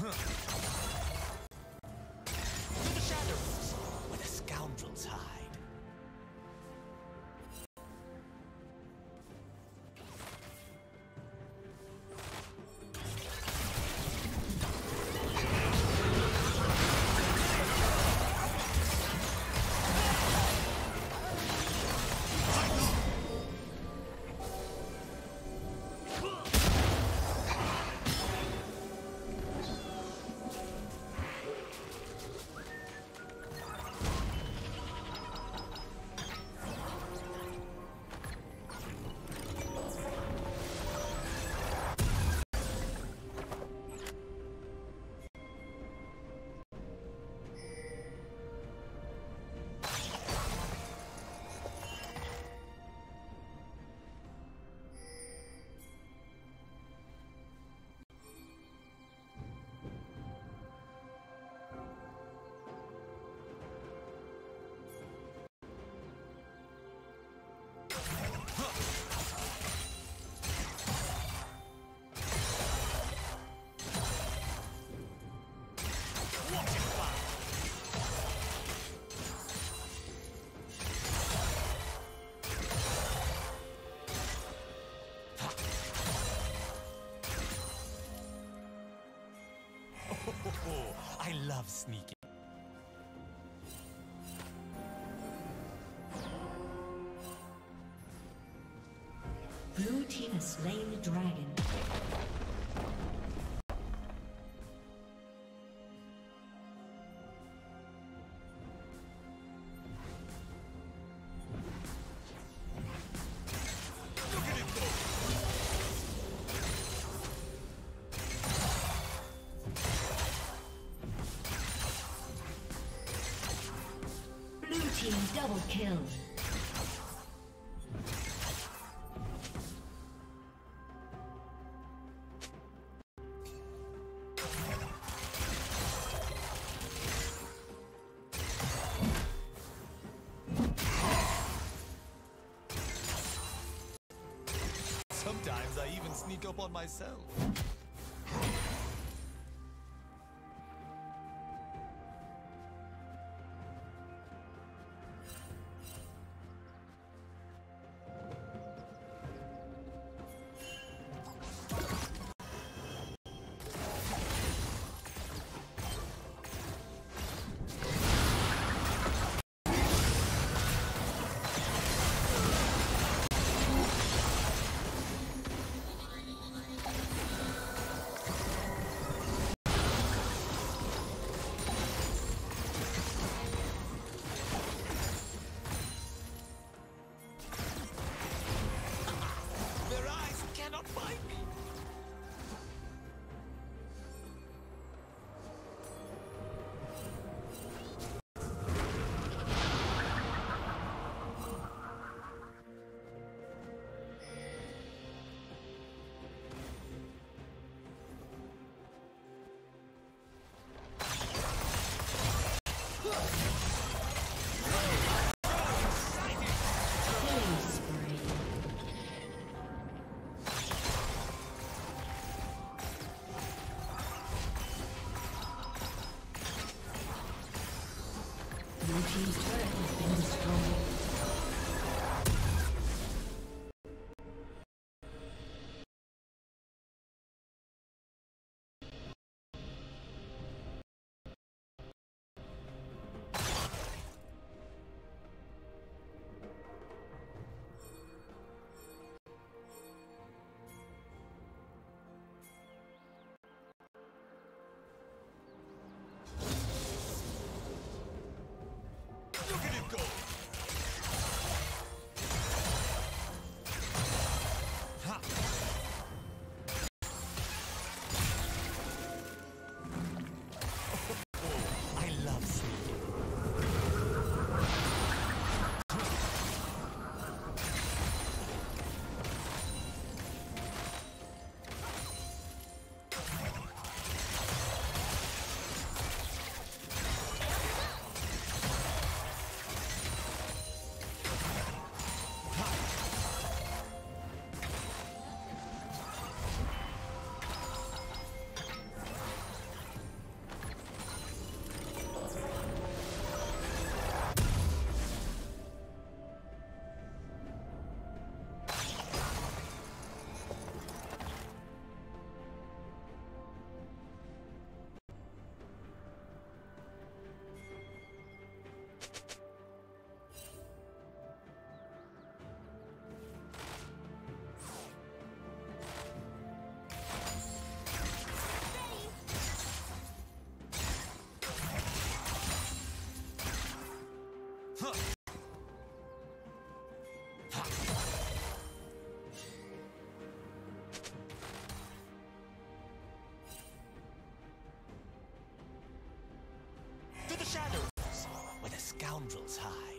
Huh. Love sneaking. Blue team has slain the dragon. Double kill. Sometimes I even sneak up on myself. Scoundrels hide.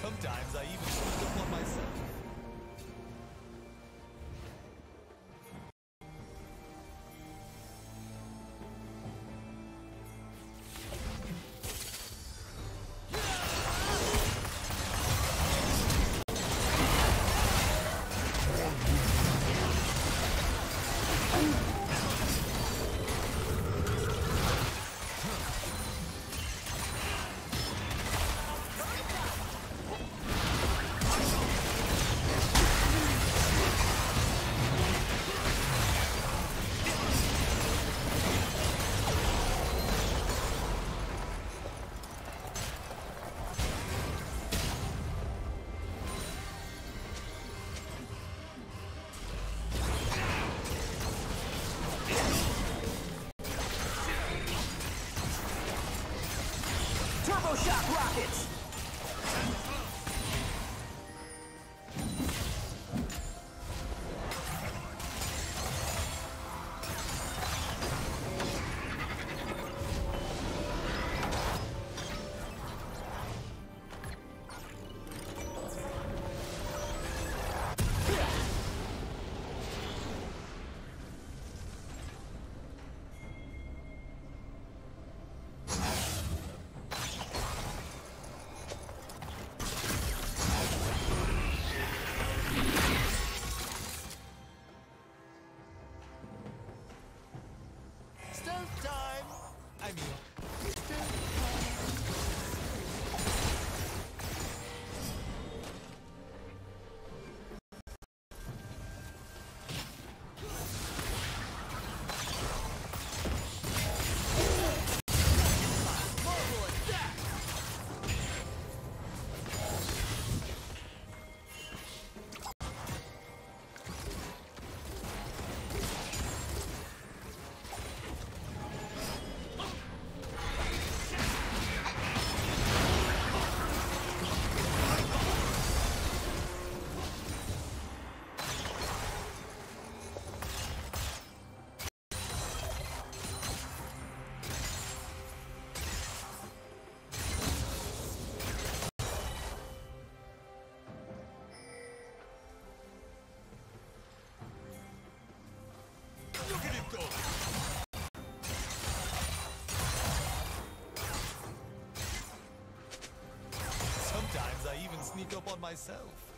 Sometimes I even sneak up on myself. Sometimes I even sneak up on myself.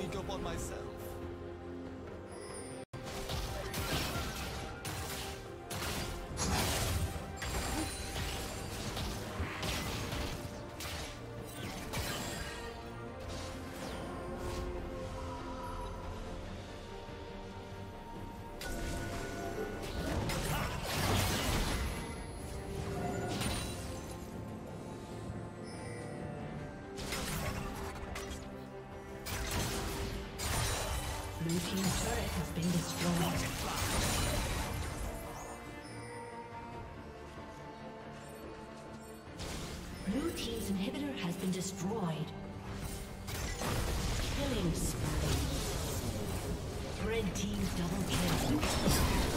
me go on myself. Team's inhibitor has been destroyed. Killing spree. Red Team double kill.